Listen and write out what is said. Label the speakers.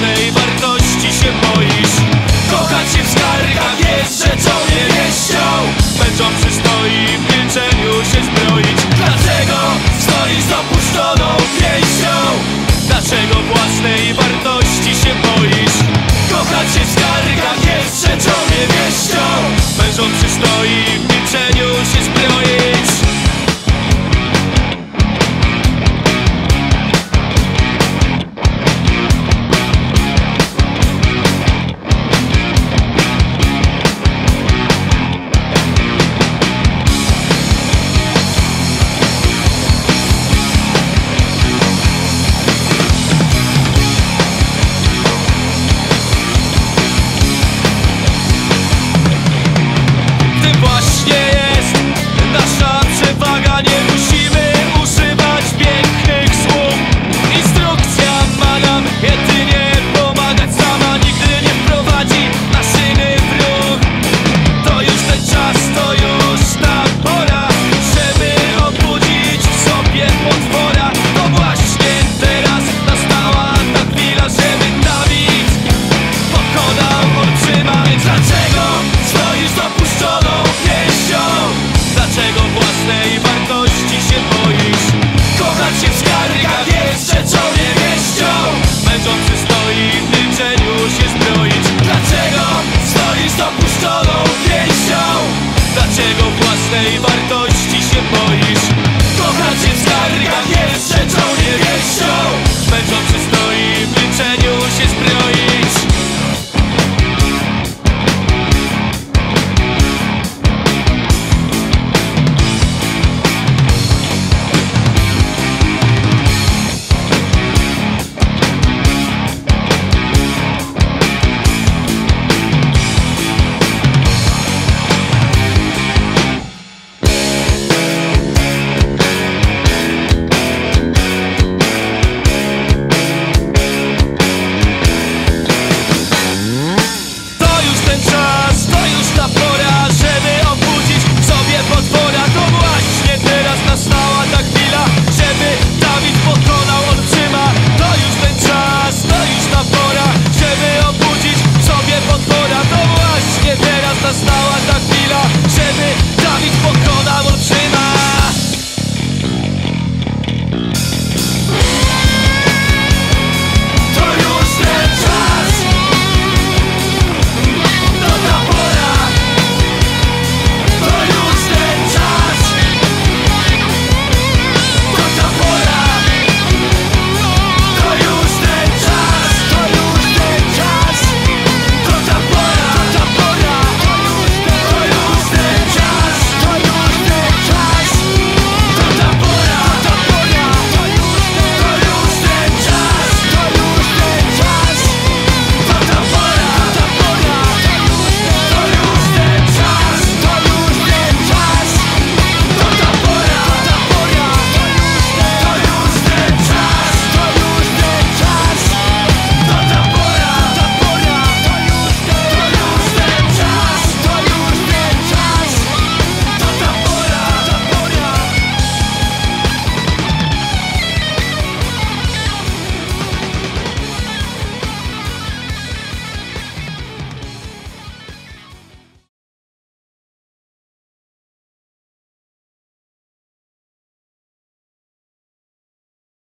Speaker 1: własnej wartości się boisz. Kochać się w skargach, wiesz, że to nie wieścią przystoi w milczeniu się zbroić. Dlaczego stoisz z opuszczoną pięścią? Dlaczego własnej wartości się boisz? Kochać się w skargach, wiesz, że to nie wieścią przystoi w milczeniu się zbroić.